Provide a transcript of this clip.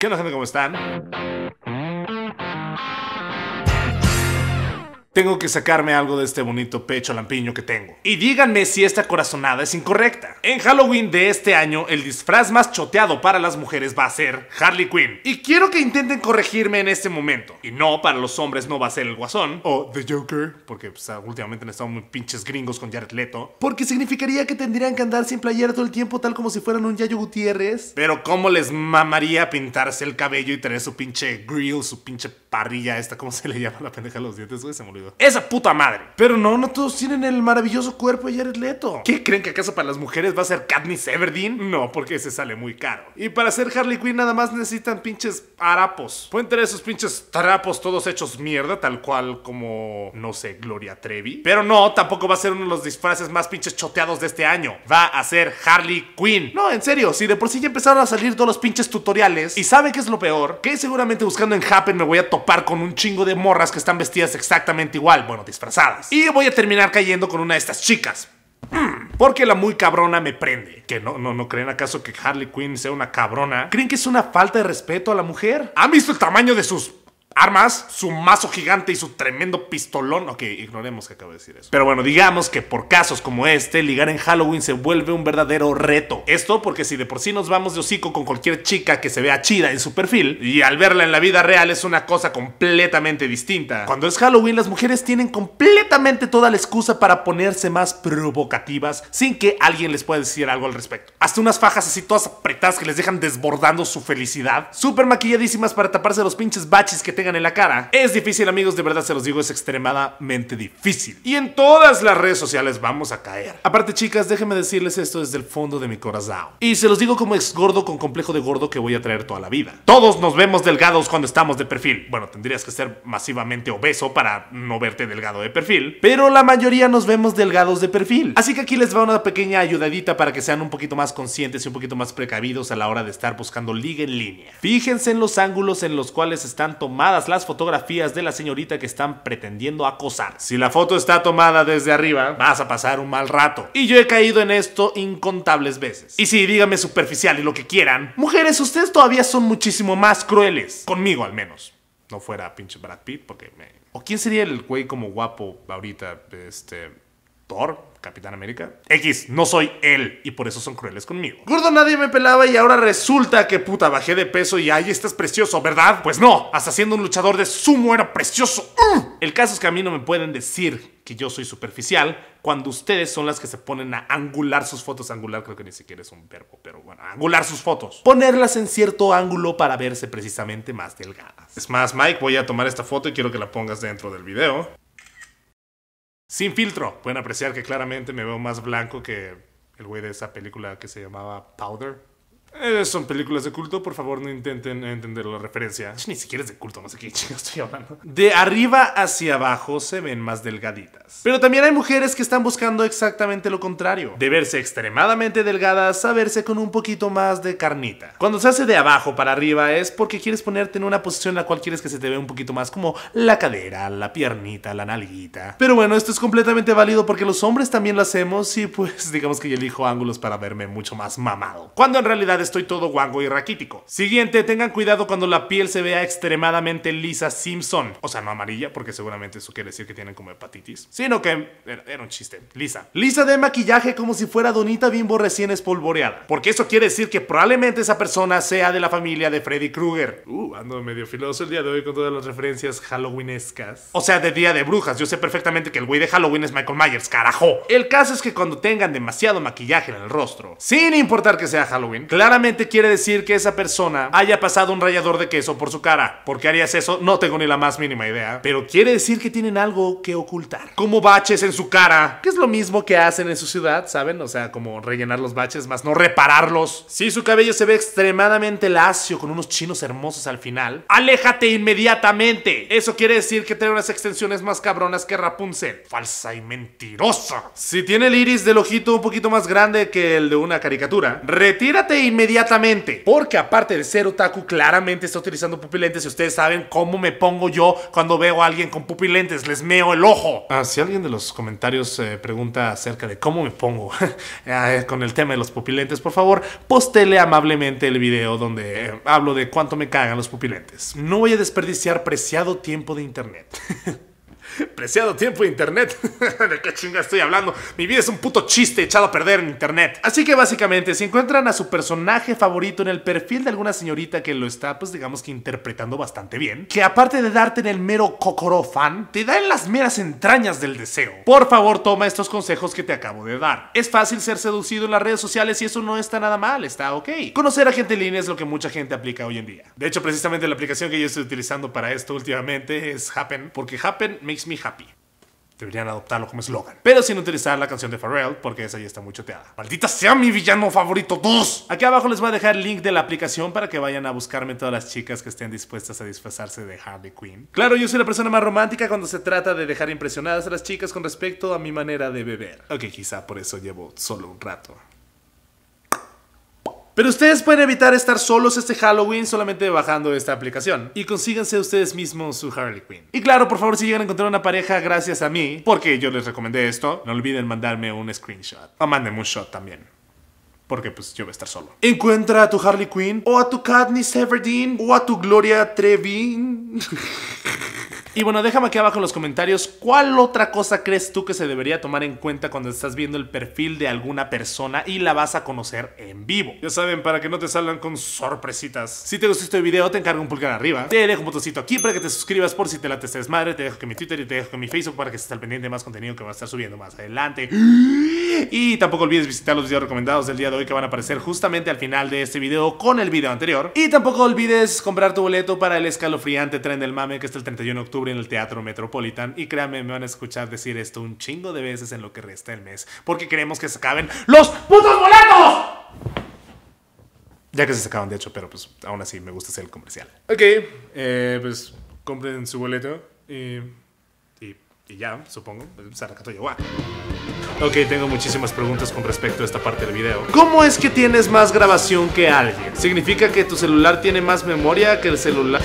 ¿Qué onda gente? ¿Cómo están? Tengo que sacarme algo de este bonito pecho lampiño que tengo. Y díganme si esta corazonada es incorrecta. En Halloween de este año, el disfraz más choteado para las mujeres va a ser Harley Quinn. Y quiero que intenten corregirme en este momento. Y no, para los hombres no va a ser el Guasón o The Joker, porque pues, últimamente han estado muy pinches gringos con Jared Leto. Porque significaría que tendrían que andar sin playera todo el tiempo, tal como si fueran un Yayo Gutiérrez. Pero cómo les mamaría pintarse el cabello y tener su pinche grill, su pinche parrilla esta, ¿cómo se le llama la pendeja a los dientes? Güey, se me olvidó. Esa puta madre. Pero no, no todos tienen el maravilloso cuerpo de Jared Leto. ¿Qué creen que acaso para las mujeres va a ser Katniss Everdeen? No, porque ese sale muy caro. Y para ser Harley Quinn nada más necesitan pinches harapos. Pueden tener esos pinches trapos todos hechos mierda, tal cual como, no sé, Gloria Trevi. Pero no, tampoco va a ser uno de los disfraces más pinches choteados de este año. Va a ser Harley Quinn. No, en serio, si de por sí ya empezaron a salir todos los pinches tutoriales. Y saben qué es lo peor, que seguramente buscando en Happen me voy a topar con un chingo de morras que están vestidas exactamente igual, bueno, disfrazadas. Y voy a terminar cayendo con una de estas chicas. Mm, porque la muy cabrona me prende. ¿Que no, no, no creen acaso que Harley Quinn sea una cabrona? ¿Creen que es una falta de respeto a la mujer? ¿Han visto el tamaño de sus armas, su mazo gigante y su tremendo pistolón. Ok, ignoremos que acabo de decir eso. Pero bueno, digamos que por casos como este, ligar en Halloween se vuelve un verdadero reto. Esto porque si de por sí nos vamos de hocico con cualquier chica que se vea chida en su perfil, y al verla en la vida real es una cosa completamente distinta. Cuando es Halloween, las mujeres tienen completamente toda la excusa para ponerse más provocativas sin que alguien les pueda decir algo al respecto. Hasta unas fajas así todas apretadas que les dejan desbordando su felicidad. Súper maquilladísimas para taparse los pinches baches que tengan en la cara. Es difícil, amigos, de verdad se los digo, es extremadamente difícil. Y en todas las redes sociales vamos a caer. Aparte, chicas, déjenme decirles esto desde el fondo de mi corazón. Y se los digo como ex gordo con complejo de gordo que voy a traer toda la vida. Todos nos vemos delgados cuando estamos de perfil. Bueno, tendrías que ser masivamente obeso para no verte delgado de perfil, pero la mayoría nos vemos delgados de perfil. Así que aquí les va una pequeña ayudadita para que sean un poquito más conscientes y un poquito más precavidos a la hora de estar buscando liga en línea. Fíjense en los ángulos en los cuales están tomadas las fotografías de la señorita que están pretendiendo acosar. Si la foto está tomada desde arriba, vas a pasar un mal rato. Y yo he caído en esto incontables veces. Y si dígame superficial y lo que quieran, mujeres, ustedes todavía son muchísimo más crueles. Conmigo al menos. No fuera pinche Brad Pitt, porque me... ¿O quién sería el güey como guapo ahorita? Este... Thor, Capitán América. X, no soy él y por eso son crueles conmigo. Gordo nadie me pelaba y ahora resulta que puta bajé de peso y ahí estás precioso, ¿verdad? Pues no, hasta siendo un luchador de sumo era precioso. El caso es que a mí no me pueden decir que yo soy superficial cuando ustedes son las que se ponen a angular sus fotos. Angular creo que ni siquiera es un verbo, pero bueno, angular sus fotos. Ponerlas en cierto ángulo para verse precisamente más delgadas. Es más, Mike, voy a tomar esta foto y quiero que la pongas dentro del video. Sin filtro. Pueden apreciar que claramente me veo más blanco que el güey de esa película que se llamaba Powder. Eh, son películas de culto, por favor no intenten entender la referencia. Ni siquiera es de culto, no sé qué chingo estoy hablando. De arriba hacia abajo se ven más delgaditas. Pero también hay mujeres que están buscando exactamente lo contrario. De verse extremadamente delgadas a verse con un poquito más de carnita. Cuando se hace de abajo para arriba es porque quieres ponerte en una posición en la cual quieres que se te vea un poquito más como la cadera, la piernita, la nalguita. Pero bueno, esto es completamente válido porque los hombres también lo hacemos y pues digamos que yo elijo ángulos para verme mucho más mamado. Cuando en realidad estoy todo guango y raquítico. Siguiente, tengan cuidado cuando la piel se vea extremadamente lisa Simpson. O sea, no amarilla, porque seguramente eso quiere decir que tienen como hepatitis. Sino que era, un chiste. Lisa. Lisa de maquillaje como si fuera Donita Bimbo recién espolvoreada. Porque eso quiere decir que probablemente esa persona sea de la familia de Freddy Krueger. Uh, ando medio filoso el día de hoy con todas las referencias halloweenescas. O sea, de Día de Brujas. Yo sé perfectamente que el güey de Halloween es Michael Myers, carajo. El caso es que cuando tengan demasiado maquillaje en el rostro, sin importar que sea Halloween, claramente quiere decir que esa persona haya pasado un rallador de queso por su cara. ¿Por qué harías eso? No tengo ni la más mínima idea. Pero quiere decir que tienen algo que ocultar. Como baches en su cara, que es lo mismo que hacen en su ciudad, ¿saben? O sea, como rellenar los baches, más no repararlos. Si su cabello se ve extremadamente lacio con unos chinos hermosos al final, aléjate inmediatamente. Eso quiere decir que tiene unas extensiones más cabronas que Rapunzel. Falsa y mentirosa. Si tiene el iris del ojito un poquito más grande que el de una caricatura, retírate inmediatamente. Porque aparte de ser otaku, claramente está utilizando pupilentes y ustedes saben cómo me pongo yo cuando veo a alguien con pupilentes. Les meo el ojo. Ah, si alguien de los comentarios eh, pregunta acerca de cómo me pongo eh, con el tema de los pupilentes, por favor, postele amablemente el video donde eh, hablo de cuánto me cagan los pupilentes. No voy a desperdiciar preciado tiempo de internet. Preciado tiempo de internet. ¿De qué chinga estoy hablando? Mi vida es un puto chiste echado a perder en internet. Así que básicamente, si encuentran a su personaje favorito en el perfil de alguna señorita que lo está, pues digamos que interpretando bastante bien, que aparte de darte en el mero kokoro fan, te da en las meras entrañas del deseo. Por favor, toma estos consejos que te acabo de dar. Es fácil ser seducido en las redes sociales y eso no está nada mal, está ok. Conocer a gente en línea es lo que mucha gente aplica hoy en día. De hecho, precisamente la aplicación que yo estoy utilizando para esto últimamente es Happen, porque Happen makes me happy. Deberían adoptarlo como eslogan. Pero sin utilizar la canción de Pharrell, porque esa ya está muy choteada. ¡Maldita sea mi villano favorito 2! Aquí abajo les voy a dejar el link de la aplicación para que vayan a buscarme todas las chicas que estén dispuestas a disfrazarse de Harley Quinn. Claro, yo soy la persona más romántica cuando se trata de dejar impresionadas a las chicas con respecto a mi manera de beber. Ok, quizá por eso llevo solo un rato. Pero ustedes pueden evitar estar solos este Halloween solamente bajando esta aplicación. Y consíganse ustedes mismos su Harley Quinn. Y claro, por favor, si llegan a encontrar una pareja gracias a mí, porque yo les recomendé esto, no olviden mandarme un screenshot. O mándenme un shot también. Porque pues yo voy a estar solo. Encuentra a tu Harley Quinn, o a tu Katniss Everdeen, o a tu Gloria Trevi. Y bueno, déjame aquí abajo en los comentarios cuál otra cosa crees tú que se debería tomar en cuenta cuando estás viendo el perfil de alguna persona y la vas a conocer en vivo. Ya saben, para que no te salgan con sorpresitas. Si te gustó este video, te encargo un pulgar arriba. Te dejo un botoncito aquí para que te suscribas por si te late este desmadre. Te dejo que mi Twitter y te dejo que mi Facebook para que estés al pendiente de más contenido que va a estar subiendo más adelante. Y tampoco olvides visitar los videos recomendados del día de hoy que van a aparecer justamente al final de este video con el video anterior. Y tampoco olvides comprar tu boleto para el escalofriante tren del mame que está el 31 de octubre en el Teatro Metropolitan. Y créanme, me van a escuchar decir esto un chingo de veces en lo que resta el mes. Porque queremos que se acaben los putos boletos. Ya que se acaban, de hecho, pero pues aún así me gusta hacer el comercial. Ok, eh, pues compren su boleto y, y, ya, supongo. Ok, tengo muchísimas preguntas con respecto a esta parte del video. ¿Cómo es que tienes más grabación que alguien? ¿Significa que tu celular tiene más memoria que el celular?